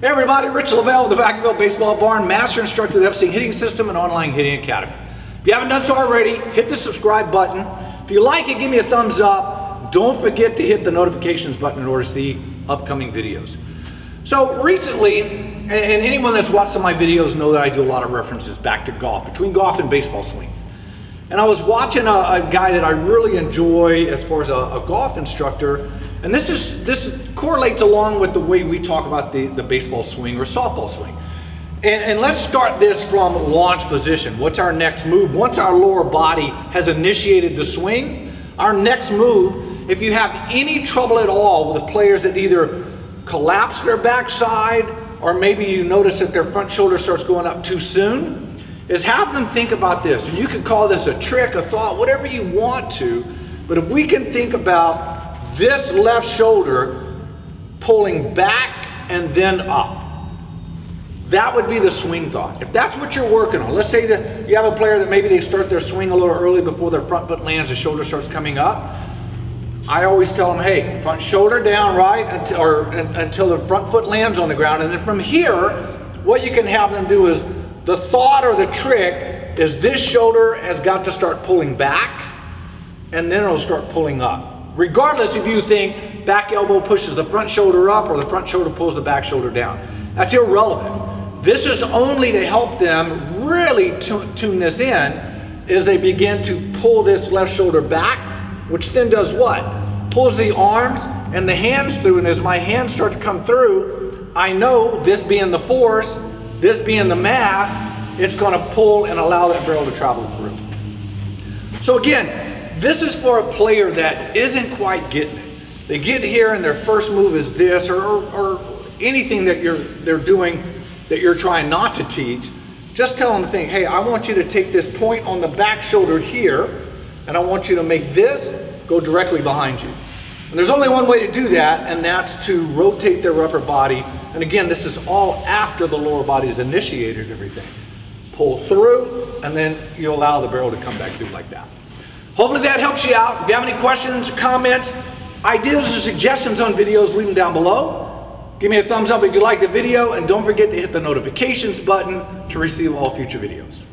Hey everybody, Rich Lovell with the Vacaville Baseball Barn, Master Instructor of the Epstein Hitting System and Online Hitting Academy. If you haven't done so already, hit the subscribe button. If you like it, give me a thumbs up. Don't forget to hit the notifications button in order to see upcoming videos. So recently, and anyone that's watched some of my videos know that I do a lot of references back to golf, between golf and baseball swings. And I was watching a, a guy that I really enjoy as far as a, a golf instructor, and this is this correlates along with the way we talk about the, the baseball swing or softball swing. And, and, let's start this from launch position. What's our next move? Once our lower body has initiated the swing, our next move, if you have any trouble at all with the players that either collapse their backside or maybe you notice that their front shoulder starts going up too soon, is have them think about this. And you can call this a trick, a thought, whatever you want to, but if we can think about this left shoulder pulling back and then up. That would be the swing thought. If that's what you're working on, let's say that you have a player that maybe they start their swing a little early before their front foot lands, the shoulder starts coming up. I always tell them, hey, front shoulder down right until, or, until the front foot lands on the ground. And then from here, what you can have them do is the thought or the trick is this shoulder has got to start pulling back and then it'll start pulling up regardless if you think back elbow pushes the front shoulder up or the front shoulder pulls the back shoulder down. That's irrelevant. This is only to help them really tune this in as they begin to pull this left shoulder back, which then does what? Pulls the arms and the hands through, and as my hands start to come through, I know this being the force, this being the mass, it's gonna pull and allow that barrel to travel through. So again, this is for a player that isn't quite getting it. They get here and their first move is this or, or, or anything that you're they're doing that you're trying not to teach. Just tell them to think, hey, I want you to take this point on the back shoulder here and I want you to make this go directly behind you. And there's only one way to do that, and that's to rotate their upper body. And again, this is all after the lower body's initiated everything. Pull through, and then you allow the barrel to come back through like that. Hopefully that helps you out. If you have any questions, comments, ideas, or suggestions on videos, leave them down below. Give me a thumbs up if you like the video, and don't forget to hit the notifications button to receive all future videos.